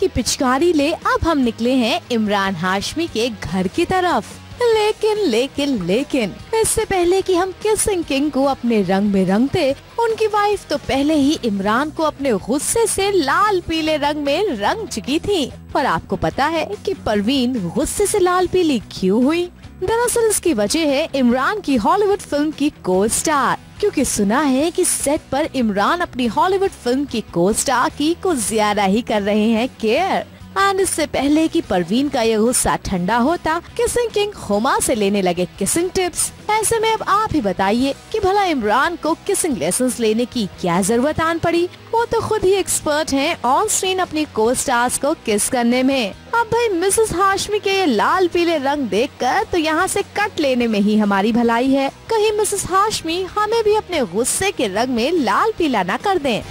की पिचकारी ले अब हम निकले हैं इमरान हाशमी के घर की तरफ़। लेकिन लेकिन लेकिन, इससे पहले कि हम किसिंग किंग को अपने रंग में रंगते, उनकी वाइफ तो पहले ही इमरान को अपने गुस्से से लाल पीले रंग में रंग चुकी थी। और आपको पता है कि परवीन गुस्से से लाल पीली क्यों हुई? दरअसल इसकी वजह है इमरान की हॉलीवुड फ़िल्म की को स्टार क्योंकि सुना है कि सेट पर इमरान अपनी हॉलीवुड फ़िल्म की को स्टार की को ज़्यादा ही कर रहे हैं केयर। एंड इससे पहले कि परवीन का यह गुस्सा ठंडा होता, किसिंग किंग होमा से लेने लगे किसिंग टिप्स। ऐसे में अब आप ही बताइए कि भला इमरान को किसिंग लेसन लेने की क्या ज़रूरत आन पड़ी? वो तो खुद ही एक्सपर्ट हैं ऑन स्क्रीन अपनी को स्टार्स को किस करने में। अब भाई, मिसेस हाशमी के ये लाल पीले रंग देखकर तो यहाँ से कट लेने में ही हमारी भलाई है। कहीं मिसेस हाशमी हमें भी अपने गुस्से के रंग में लाल पीला ना कर दें।